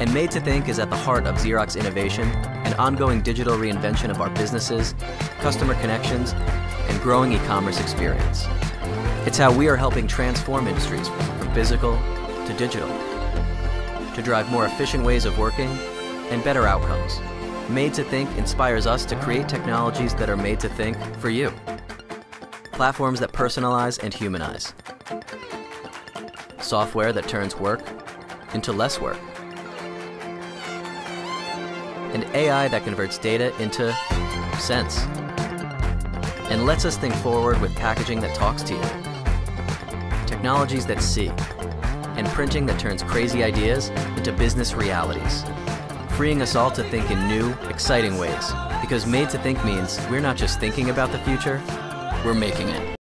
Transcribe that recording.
And Made to Think is at the heart of Xerox innovation and ongoing digital reinvention of our businesses, customer connections, and growing e-commerce experience. It's how we are helping transform industries from physical to digital to drive more efficient ways of working and better outcomes. Made to Think inspires us to create technologies that are made to think for you. Platforms that personalize and humanize. Software that turns work into less work. And AI that converts data into sense. And lets us think forward with packaging that talks to you. Technologies that see. And printing that turns crazy ideas into business realities freeing us all to think in new, exciting ways. Because Made to Think means we're not just thinking about the future, we're making it.